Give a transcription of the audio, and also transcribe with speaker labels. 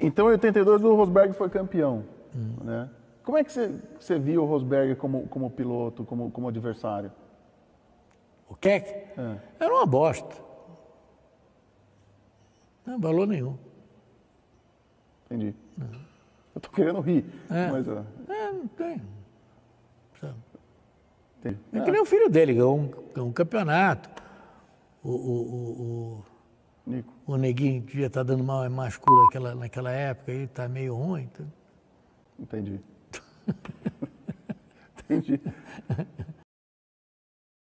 Speaker 1: Então, em 82, o Rosberg foi campeão. Né? Como é que você, você viu o Rosberg como, como piloto, como, como adversário?
Speaker 2: O Keck
Speaker 1: É.
Speaker 2: era uma bosta. Não valor nenhum.
Speaker 1: Entendi. Eu tô querendo rir,
Speaker 2: É.
Speaker 1: mas... ó,
Speaker 2: É, não tem. sabe?
Speaker 1: entendi.
Speaker 2: É que nem o filho dele, ganhou um, um campeonato. O, o, o. o, neguinho devia estar dando mal mais cura naquela, naquela época, aí tá meio ruim. Então...
Speaker 1: Entendi. Entendi.